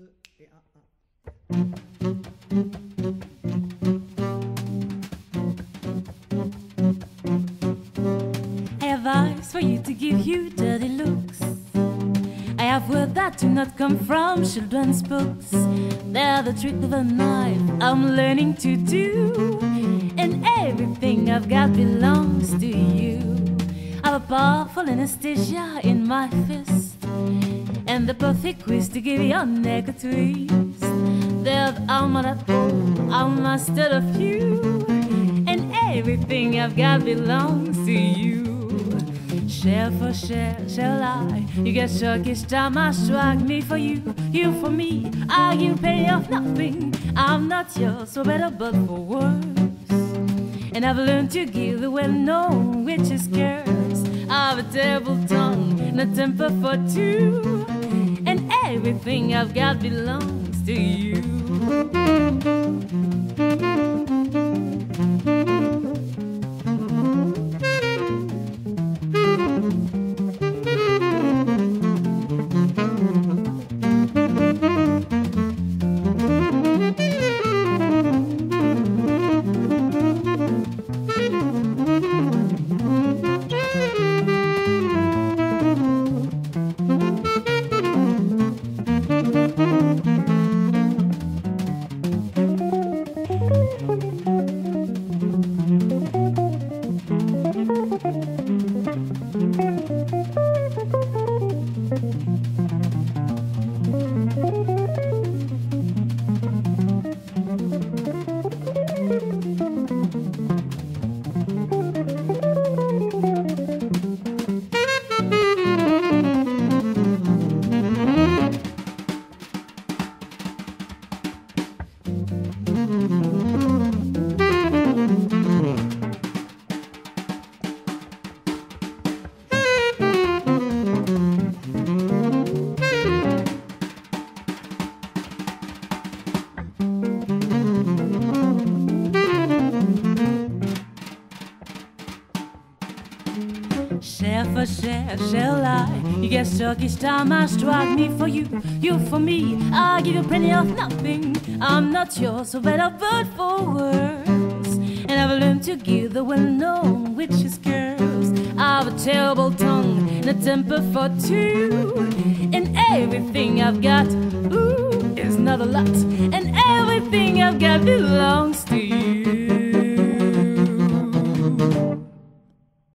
I have eyes for you to give you dirty looks. I have words that do not come from children's books. They're the trick of a knife I'm learning to do. And everything I've got belongs to you. I have a powerful anesthesia in my fist. The perfect quiz to give your neck a twist. There's alma that I mastered a few. And everything I've got belongs to you. Share for share, shall I? You get shook each time I strike me for you, you for me. I give pay off nothing. I'm not yours, so better but for worse. And I've learned to give the well known which curse. I've a terrible tongue and a temper for two. Everything I've got belongs to you. Share for share, shall I? You get shook each time I strike me for you, you for me. I give you plenty of nothing. I'm not yours, so better but for worse. And I've learned to give the well known which is curse. I've a terrible tongue and a temper for two. And everything I've got, ooh, is not a lot. And everything I've got belongs to you.